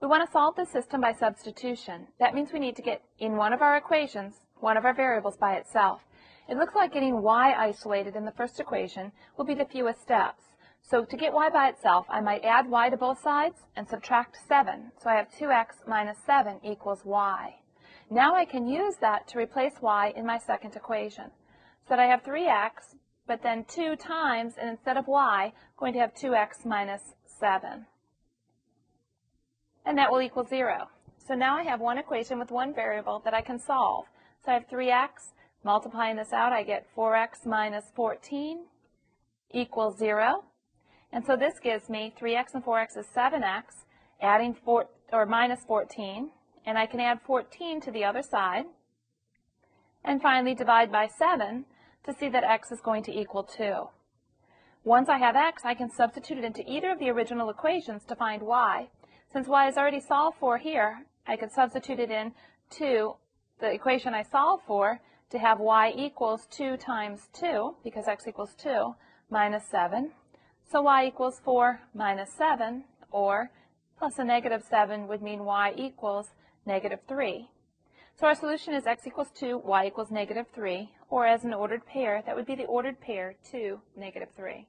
We want to solve this system by substitution. That means we need to get in one of our equations, one of our variables by itself. It looks like getting y isolated in the first equation will be the fewest steps. So to get y by itself, I might add y to both sides and subtract 7. So I have 2x minus 7 equals y. Now I can use that to replace y in my second equation. So that I have 3x, but then 2 times, and instead of y, I'm going to have 2x minus 7 and that will equal 0. So now I have one equation with one variable that I can solve. So I have 3x, multiplying this out, I get 4x minus 14 equals 0. And so this gives me 3x and 4x is 7x, adding 4, or minus 14, and I can add 14 to the other side. And finally divide by 7 to see that x is going to equal 2. Once I have x, I can substitute it into either of the original equations to find y, since y is already solved for here, I could substitute it in to the equation I solved for to have y equals 2 times 2, because x equals 2, minus 7. So y equals 4 minus 7, or plus a negative 7 would mean y equals negative 3. So our solution is x equals 2, y equals negative 3, or as an ordered pair, that would be the ordered pair 2, negative 3.